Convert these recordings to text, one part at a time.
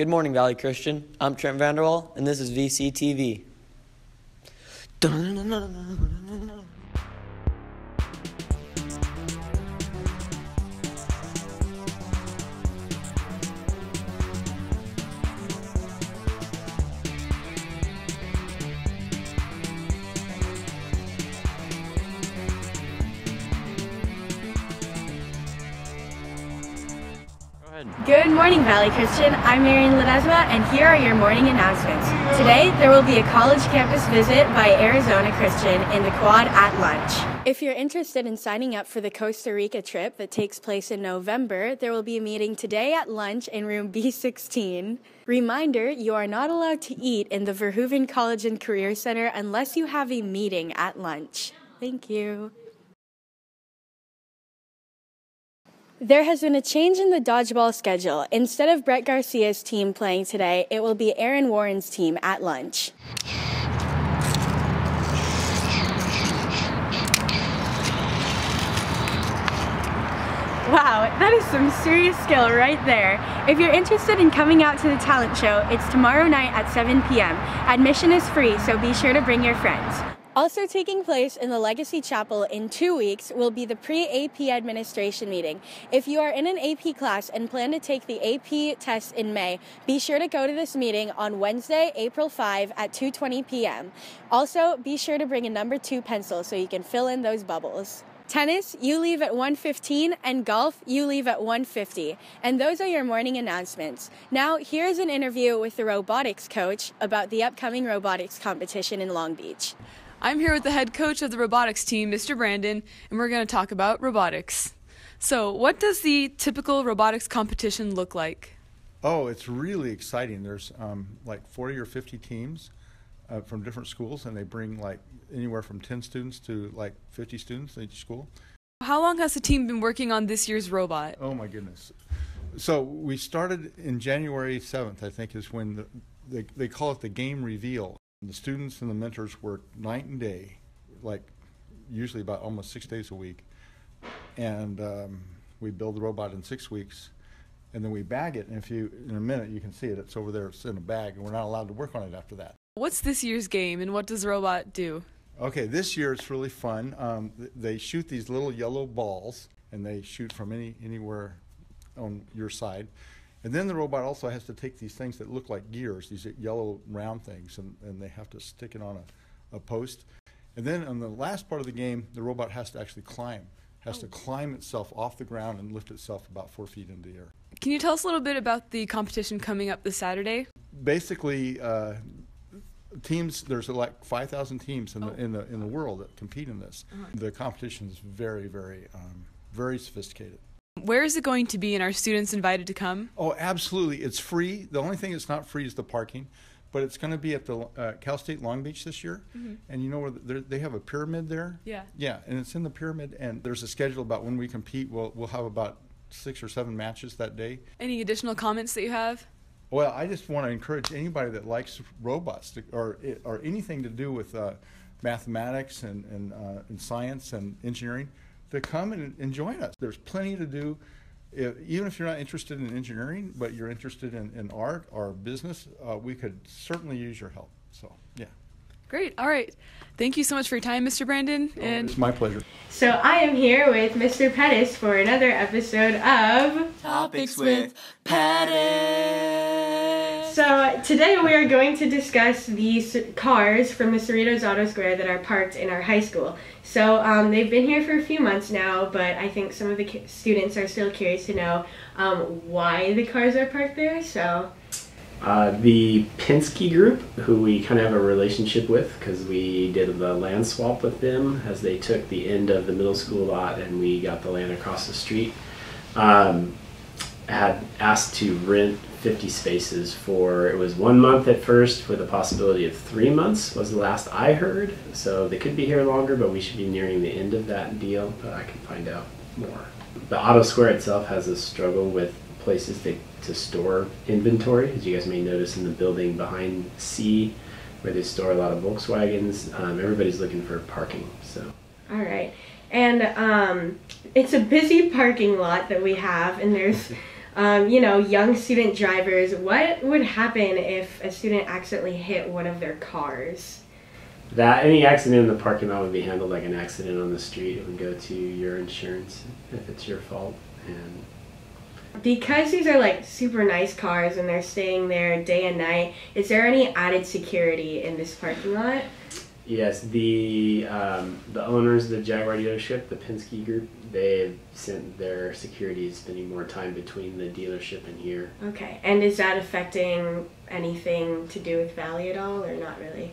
Good morning, Valley Christian. I'm Trent Vanderwall, and this is VCTV. Good morning, Valley Christian. I'm Marion Ledesma, and here are your morning announcements. Today, there will be a college campus visit by Arizona Christian in the quad at lunch. If you're interested in signing up for the Costa Rica trip that takes place in November, there will be a meeting today at lunch in room B16. Reminder you are not allowed to eat in the Verhoeven College and Career Center unless you have a meeting at lunch. Thank you. There has been a change in the dodgeball schedule. Instead of Brett Garcia's team playing today, it will be Aaron Warren's team at lunch. Wow, that is some serious skill right there. If you're interested in coming out to the talent show, it's tomorrow night at 7 p.m. Admission is free, so be sure to bring your friends. Also taking place in the Legacy Chapel in two weeks will be the pre-AP administration meeting. If you are in an AP class and plan to take the AP test in May, be sure to go to this meeting on Wednesday, April 5 at 2:20 p.m. Also, be sure to bring a number 2 pencil so you can fill in those bubbles. Tennis, you leave at 1:15 and golf, you leave at 1:50. And those are your morning announcements. Now, here's an interview with the robotics coach about the upcoming robotics competition in Long Beach. I'm here with the head coach of the robotics team, Mr. Brandon, and we're going to talk about robotics. So, what does the typical robotics competition look like? Oh, it's really exciting. There's um, like 40 or 50 teams uh, from different schools, and they bring like anywhere from 10 students to like 50 students in each school. How long has the team been working on this year's robot? Oh my goodness. So we started in January 7th, I think, is when the, they, they call it the game reveal. The students and the mentors work night and day, like usually about almost six days a week. And um, we build the robot in six weeks, and then we bag it. And if you, in a minute, you can see it. It's over there. It's in a bag, and we're not allowed to work on it after that. What's this year's game, and what does the robot do? Okay, this year it's really fun. Um, th- they shoot these little yellow balls, and they shoot from any anywhere on your side. And then the robot also has to take these things that look like gears, these yellow round things, and, and they have to stick it on a, a post. And then on the last part of the game, the robot has to actually climb, has to climb itself off the ground and lift itself about four feet into the air. Can you tell us a little bit about the competition coming up this Saturday? Basically, uh, teams there's like 5,000 teams in, Oh. the, in the in the world that compete in this. The competition is very, very, um, very sophisticated. Where is it going to be, and are students invited to come? Oh, absolutely. It's free. The only thing that's not free is the parking, but it's going to be at the uh, Cal State Long Beach this year. And you know where they have a pyramid there? Yeah. Yeah, and it's in the pyramid, and there's a schedule about when we compete. We'll, we'll have about six or seven matches that day. Any additional comments that you have? Well, I just want to encourage anybody that likes robots to, or or anything to do with uh, mathematics and and, uh, and science and engineering to come and, and join us. There's plenty to do. If, even if you're not interested in engineering, but you're interested in, in art or business, uh, we could certainly use your help. So, yeah. Great. All right. Thank you so much for your time, Mr. Brandon. And it's my pleasure. So I am here with Mr. Pettis for another episode of Topics with Pettis. So today we are going to discuss these cars from the Cerritos Auto Square that are parked in our high school. So um, they've been here for a few months now, but I think some of the students are still curious to know um, why the cars are parked there. So Uh, the Penske Group, who we kind of have a relationship with because we did the land swap with them as they took the end of the middle school lot and we got the land across the street, um, had asked to rent 50 spaces for it was one month at first with a possibility of three months was the last I heard. So they could be here longer, but we should be nearing the end of that deal. But I can find out more. The Auto Square itself has a struggle with places to, to store inventory, as you guys may notice in the building behind C, where they store a lot of Volkswagens. Um, everybody's looking for parking, so all right, and um, it's a busy parking lot that we have, and there's um, you know, young student drivers, what would happen if a student accidentally hit one of their cars? That any accident in the parking lot would be handled like an accident on the street. It would go to your insurance if it's your fault. And Because these are like super nice cars and they're staying there day and night, is there any added security in this parking lot? Yes, the um, the owners of the Jaguar dealership, the Penske Group, they've sent their security spending more time between the dealership and here. Okay, and is that affecting anything to do with Valley at all, or not really?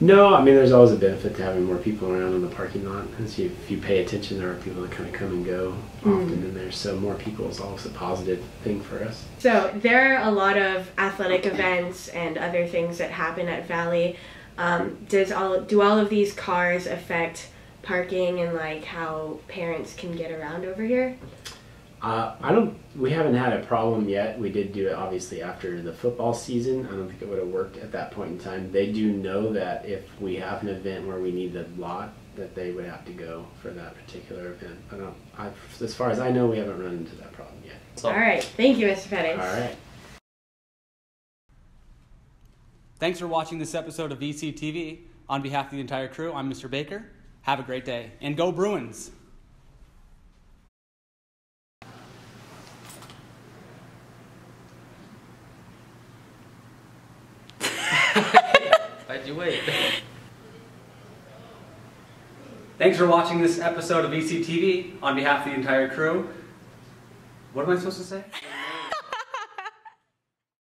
No, I mean there's always a benefit to having more people around in the parking lot. As you, if you pay attention, there are people that kind of come and go often in there. So more people is always a positive thing for us. So there are a lot of athletic events and other things that happen at Valley. Um, does all do all of these cars affect parking and like how parents can get around over here? Uh, I don't. We haven't had a problem yet. We did do it obviously after the football season. I don't think it would have worked at that point in time. They do know that if we have an event where we need the lot, that they would have to go for that particular event. I don't. I, as far as I know, we haven't run into that problem yet. So, All right, thank you, Mr. Pettis. All right. Thanks for watching this episode of VCTV. On behalf of the entire crew, I'm Mr. Baker. Have a great day. And go Bruins! why'd you wait? Thanks for watching this episode of VCTV. On behalf of the entire crew, what am I supposed to say?